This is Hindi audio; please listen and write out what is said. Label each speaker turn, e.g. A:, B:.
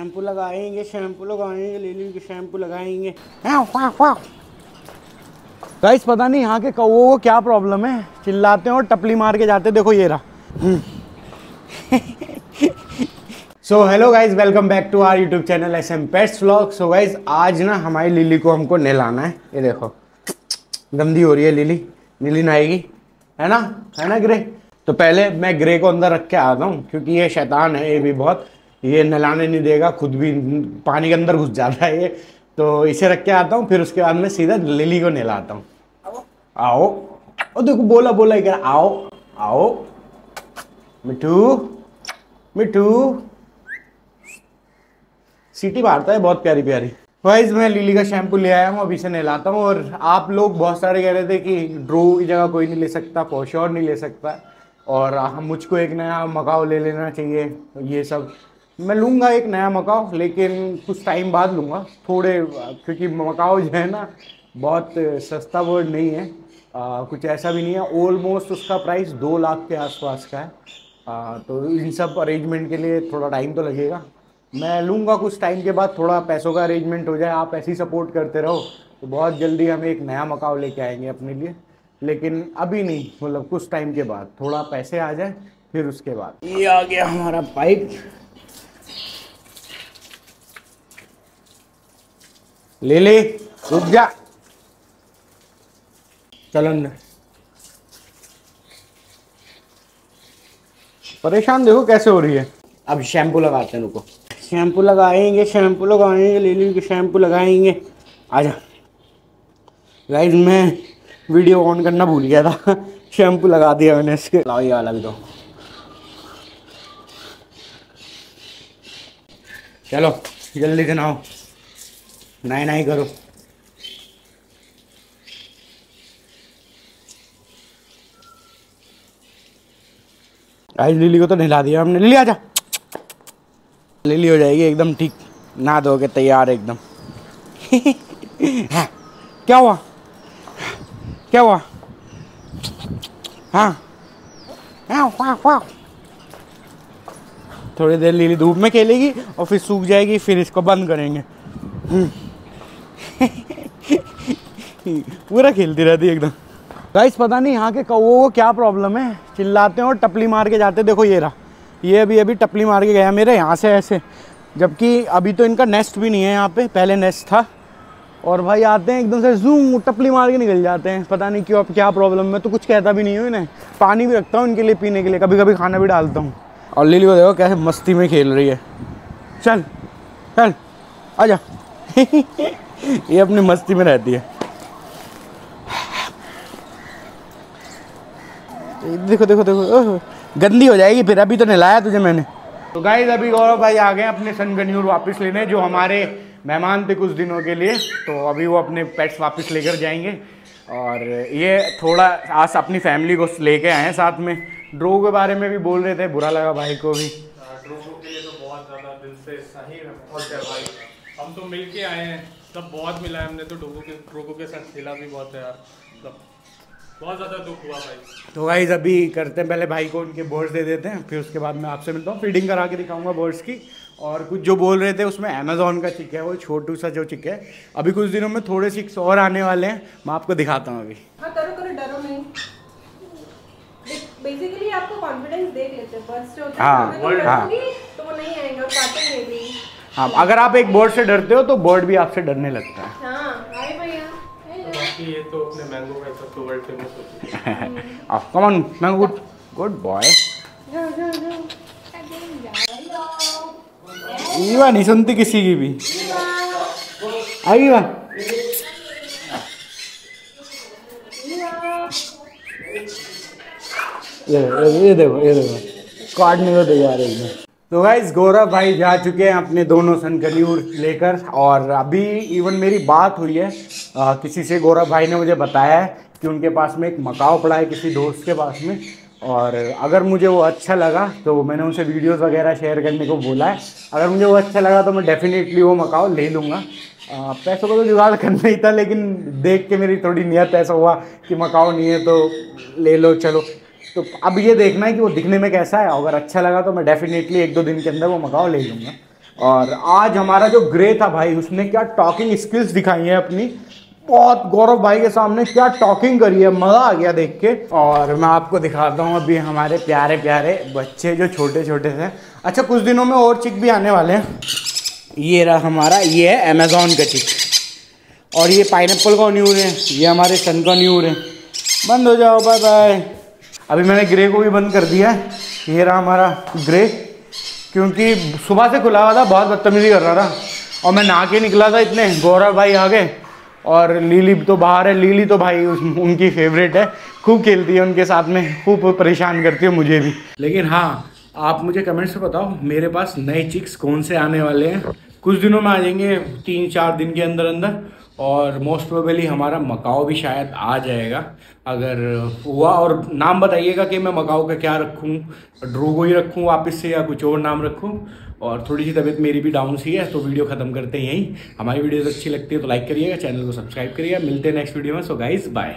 A: शैम्पू लगाएँगे शैम्पू लगाएँगे लिली के शैम्पू लगाएँगे। गाइस पता नहीं यहाँ के कौओं को क्या प्रॉब्लम है? चिल्लाते हैं और टपली मार के जाते देखो ये रहा। So hello guys welcome back to our YouTube channel S M pets vlog so guys आज ना हमारी लिली को हमको नहलाना है। ये देखो। गंदी हो रही है लिली लिली नहाएगी। है ना? है ना ग्रे तो पहले मैं ग्रे को अंदर रख के आता हूँ क्योंकि ये शैतान है ये भी बहुत। ये नहलाने नहीं देगा खुद भी पानी के अंदर घुस जाता है ये। तो इसे रख के आता हूँ फिर उसके बाद मैं सीधा लिली को नहलाता हूँ। आओ। ओ देखो बोला बोला कर आओ आओ। मिठू मिठू। सीटी मारता है बहुत प्यारी प्यारी। वाइज मैं लिली का शैम्पू ले आया हूँ अभी से नहलाता हूँ। और आप लोग बहुत सारे कह रहे थे कि ड्रो की जगह कोई नहीं ले सकता पॉश्योर नहीं ले सकता। और हम मुझको एक नया मकाओ ले लेना चाहिए ये सब। मैं लूँगा एक नया मकाओ लेकिन कुछ टाइम बाद लूँगा। थोड़े क्योंकि मकाओ जो है ना बहुत सस्ता वर्ड नहीं है। आ, कुछ ऐसा भी नहीं है। ऑलमोस्ट उसका प्राइस दो लाख के आसपास का है। आ, तो इन सब अरेंजमेंट के लिए थोड़ा टाइम तो लगेगा। मैं लूँगा कुछ टाइम के बाद थोड़ा पैसों का अरेंजमेंट हो जाए। आप ऐसे ही सपोर्ट करते रहो। तो बहुत जल्दी हम एक नया मकाओ लेके आएँगे अपने लिए। लेकिन अभी नहीं मतलब कुछ टाइम के बाद। थोड़ा पैसे आ जाए फिर उसके बाद। ये आ गया हमारा पाइप ले ले रुक जा। चलो अंदर परेशान देखो कैसे हो रही है। अब शैम्पू लगाते हैं, रुको। शैम्पू लगाएँगे शैम्पू लगाएँगे, लिली के शैम्पू लगाएँगे। आजा। गाइस मैं वीडियो ऑन करना भूल गया था। शैम्पू लगा दिया मैंने इसके। लाओ ये वाला भी दो। चलो, जल्दी से नहाओ। नए नए करो। आज लिली को तो नहला दिया हमने। लिली आजा। लिली हो जाएगी एकदम ठीक। नहा धो के तैयार एकदम। हाँ, क्या हुआ? क्या हुआ? हाँ। हाँ थोड़ी देर लिली धूप में खेलेगी और फिर सूख जाएगी फिर इसको बंद करेंगे। पूरा खेलती रहती एकदम। गाइस पता नहीं यहाँ के कौओं को क्या प्रॉब्लम है। चिल्लाते हैं और टपली मार के जाते देखो ये रहा। ये अभी अभी टपली मार के गया मेरे यहाँ से ऐसे। जबकि अभी तो इनका नेस्ट भी नहीं है यहाँ पे। पहले नेस्ट था। और भाई आते हैं एकदम से जूम टपली मार के निकल जाते हैं। पता नहीं क्यों अब क्या प्रॉब्लम है। तो कुछ कहता भी नहीं हूँ इन्हें। पानी भी रखता हूँ इनके लिए पीने के लिए। कभी कभी खाना भी डालता हूँ। और लिली को देखो कैसे मस्ती में खेल रही है। चल चल आजा। ये अपनी मस्ती में रहती है। देखो देखो देखो गंदी हो जाएगी फिर अभी तो नहलाया तुझे मैंने। तो गाइज़ अभी गौरव भाई आ गए अपने सन गन्यूर वापस लेने जो हमारे मेहमान थे कुछ दिनों के लिए। तो अभी वो अपने पेट्स वापस लेकर जाएँगे। और ये थोड़ा आज अपनी फैमिली को लेके आए हैं साथ में। ड्रो के बारे में भी बोल रहे थे बुरा लगा भाई को भी।
B: ड्रोगो के लिए तो बहुत ज़्यादा दिल से सही है बहुत भाई। हम तो मिल के आए हैं। सब बहुत मिला है हमने तो ड्रोगो के ड्रोगो के साथ खेला भी बहुत है यार। मतलब बहुत ज़्यादा दुख हुआ भाई।
A: तो गाइज़ अभी करते हैं पहले भाई को उनके बोर्ड्स दे देते हैं फिर उसके बाद मैं आपसे मिलता हूँ फीडिंग करा के दिखाऊँगा बोर्ड्स की। और कुछ जो बोल रहे थे उसमें अमेजोन का चिक है वो छोटू सा जो चिक है। अभी कुछ दिनों में थोड़े सिक्स और आने वाले हैं मैं आपको दिखाता हूँ अभी।
C: हाँ करो करो डरो नहीं। बेसिकली आपको कॉन्फिडेंस देख लेते हैं बर्स्ट होता है
A: हाँ,
C: अगर
A: हाँ।
C: तो वो नहीं आएँगे काटेंगे भी।
A: हाँ अगर आप एक बोर्ड से डरते हो तो बोर्ड भी आपसे डरने लगता है।
C: हाँ
B: तो बाकी ये तो अपने मैंगो का सब तो वर्ल्ड फ़ेमस होती है।
A: कम ऑन मैं गुड गुड बॉय
C: जाओ जाओ जाओ।
A: ईवा नहीं सुनती किसी की भी आई वा ये ये देखो ये देखो। काटने को तैयार है एकदम तो गाइज़ गौरव भाई जा चुके हैं अपने दोनों सन कलियूर लेकर और अभी इवन मेरी बात हुई है आ, किसी से गौरव भाई ने मुझे बताया है कि उनके पास में एक मकाव पड़ा है किसी दोस्त के पास में और अगर मुझे वो अच्छा लगा तो मैंने उनसे वीडियोस वगैरह शेयर करने को बोला है। अगर मुझे वो अच्छा लगा तो मैं डेफिनेटली वो मकाओ ले लूँगा। पैसों का तो जुगाड़ करना ही था लेकिन देख के मेरी थोड़ी नियत ऐसा हुआ कि मकाओ नहीं है तो ले लो चलो। तो अब ये देखना है कि वो दिखने में कैसा है। अगर अच्छा लगा तो मैं डेफिनेटली एक दो दिन के अंदर वो मकाओ ले लूँगा। और आज हमारा जो ग्रे था भाई, उसने क्या टॉकिंग स्किल्स दिखाई है अपनी। बहुत गौरव भाई के सामने क्या टॉकिंग करी है, मज़ा आ गया देख के। और मैं आपको दिखाता हूँ अभी हमारे प्यारे प्यारे बच्चे जो छोटे छोटे से अच्छा कुछ दिनों में और चिक भी आने वाले हैं। ये रहा हमारा, ये है अमेजोन का चिक। और ये पाइन का न्यूर है, ये हमारे सन का न्यूर है। बंद हो जाओ बाय बाय अभी मैंने ग्रे को भी बंद कर दिया है। ये रहा हमारा ग्रे क्योंकि सुबह से खुला हुआ था, बहुत बदतमीजी कर रहा था। और मैं नहा के निकला था इतने, गौरव भाई आ गए। और लीली तो बाहर है, लीली तो भाई उनकी फेवरेट है। खूब खेलती है उनके साथ में, खूब परेशान करती है मुझे भी। लेकिन हाँ आप मुझे कमेंट्स में बताओ, मेरे पास नए चिक्स कौन से आने वाले हैं? कुछ दिनों में आ जाएँगे, तीन चार दिन के अंदर अंदर और मोस्ट प्रोबेबली हमारा मकाओ भी शायद आ जाएगा। अगर हुआ और नाम बताइएगा कि मैं मकाओ का क्या रखूँ ड्रोगो ही रखूँ वापस से या कुछ और नाम रखूँ। और थोड़ी सी तबीयत मेरी भी डाउन सी है तो वीडियो खत्म करते हैं यहीं। हमारी वीडियोस अच्छी लगती है तो लाइक करिएगा चैनल को सब्सक्राइब करिएगा। मिलते हैं नेक्स्ट वीडियो में। So guys bye